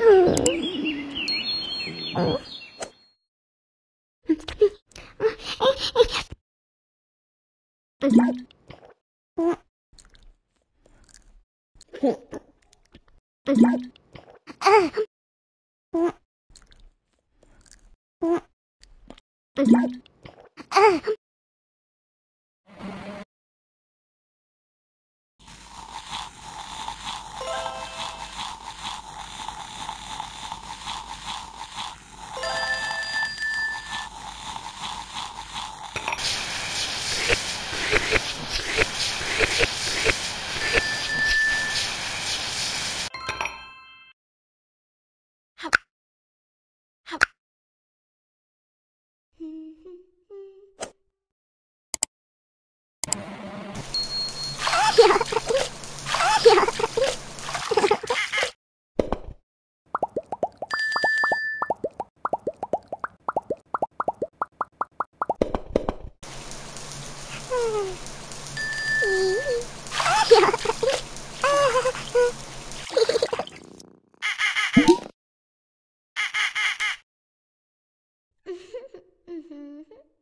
Ah! Mm-hmm.